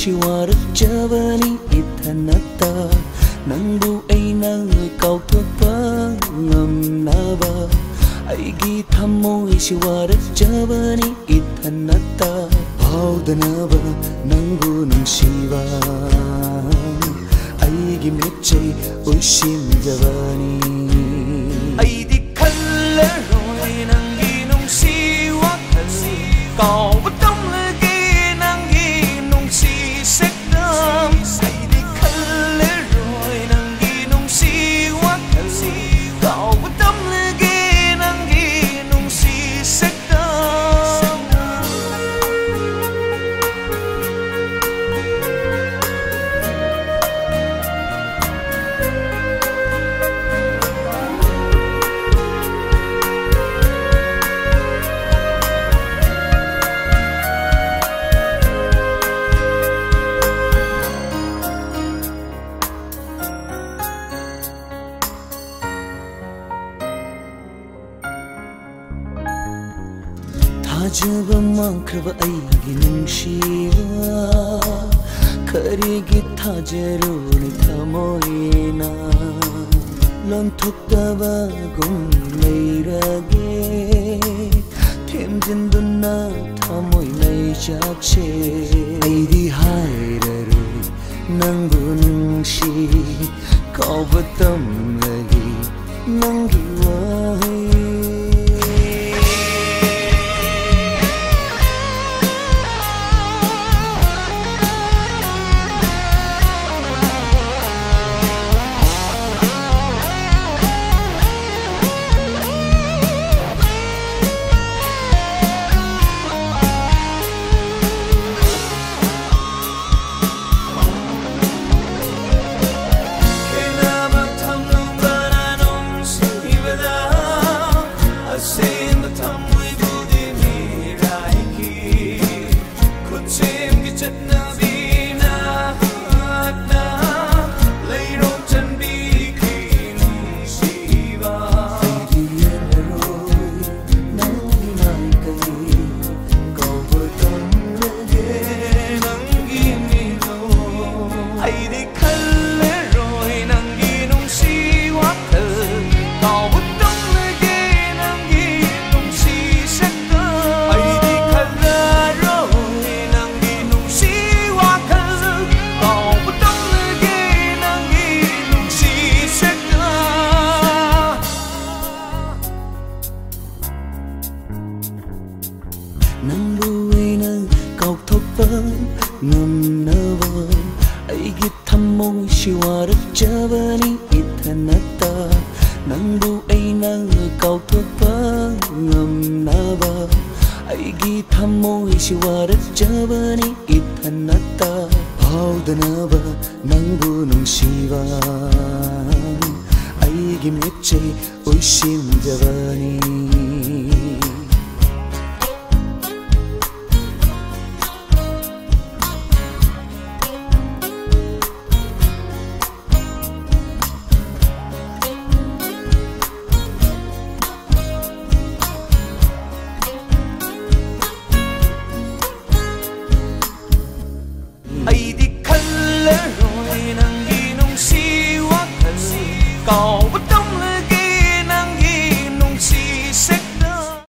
Yeshua Đức Cha Vani Ithanata Nangu Aina người cầu thước vỡ ngầm Nava Aigi Thammo Yeshua Đức Cha Vani Ithanata Paudanava Nangu Nang Shiva Aigi Mechai Ushim Javani अजबमा कृव ऐगिनुषीवा करिगि था जरूणि थमोयेना 런톡다바 곰레이라게 템진둔나 타모이 메이작체 아이디 하이라르 낭군시 거부땀 레기 낭기와 낭루에는 꺾톡번 눈나와 이게 탐몽 시와를 잡으니 이탄났다 낭루에는 꺾톡번 눈나와 이게 탐몽 시와를 잡으니 이탄났다 파우드나와 낭부는 시와 아이기 맺지 의심자바니